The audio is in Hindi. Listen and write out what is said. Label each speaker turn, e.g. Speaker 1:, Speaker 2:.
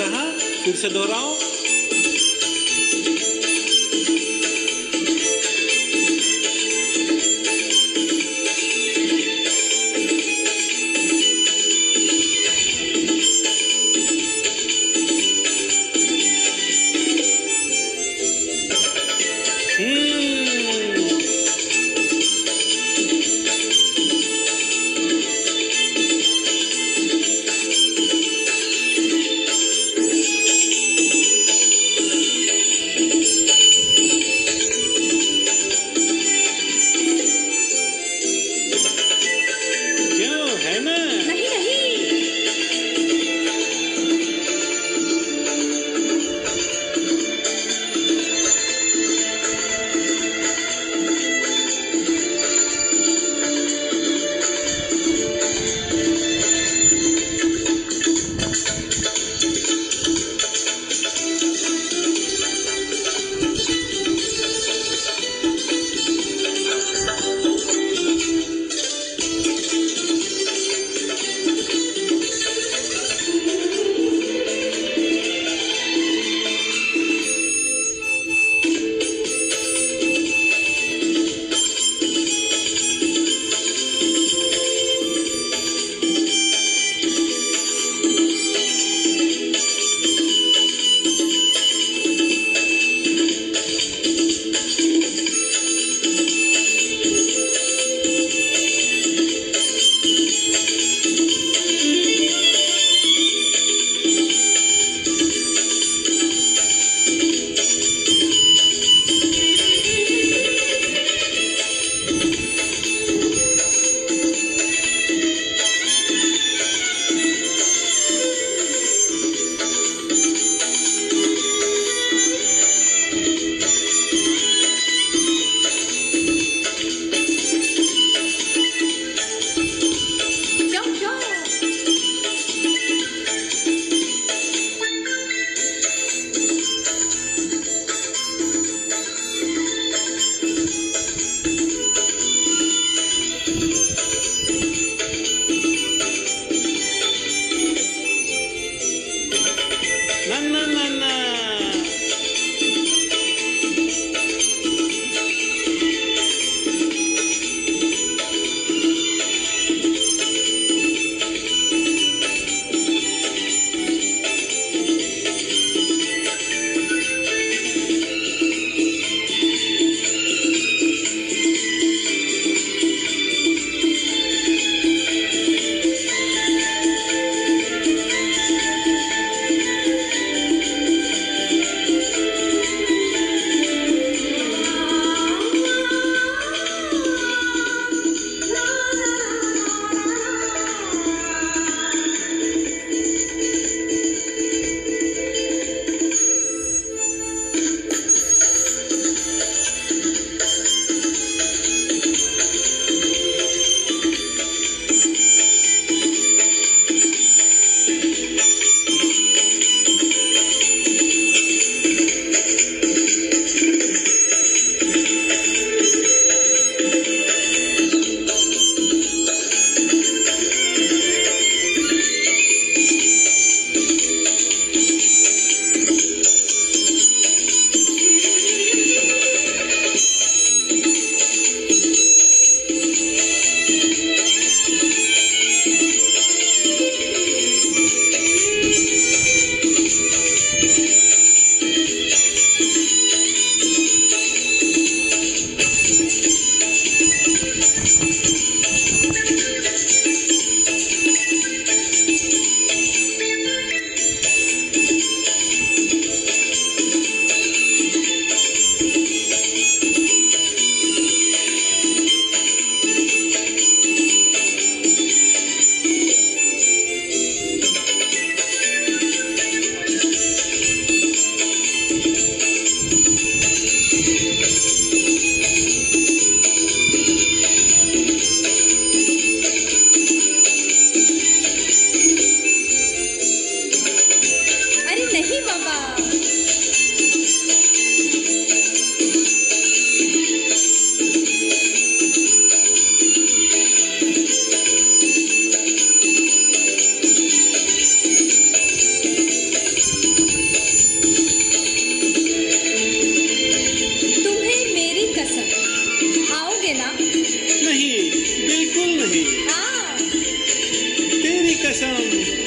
Speaker 1: कहा फिर से दोहराओ sound.